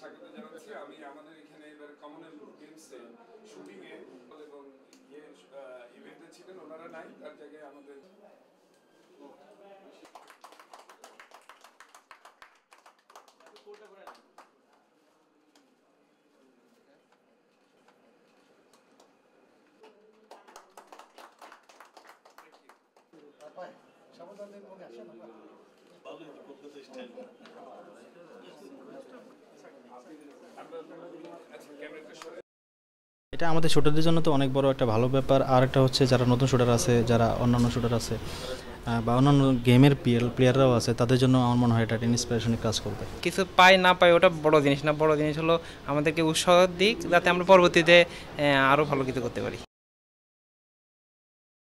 স্বাগত জানাচ্ছি আমি আমাদের এখানে এবার কমনওয়েলথ গেমসে শুটিং এ এবং ইয়ে ইভেন্টে ছিলেন ওনারা নাই তার জায়গায় আমাদের আচ্ছা ক্যামেরাটা সরে এটা আমাদের শুটারদের জন্য তো অনেক বড় একটা ভালো ব্যাপার। আর একটা হচ্ছে যারা নতুন শুটার আছে, যারা অন্যান্য শুটার আছে বা অন্যান্য গেমের প্লেয়াররাও আছে, তাদের জন্য আমার মনে হয় এটা একটা ইন্সপিরেশনের কাজ করবে। কিছু পাই না পাই ওটা বড় জিনিস না। বড় জিনিস হলো আমাদেরকে উৎসাহ দিক, যাতে আমরা পরবর্তীতে আরও ভালো কিছু করতে পারি।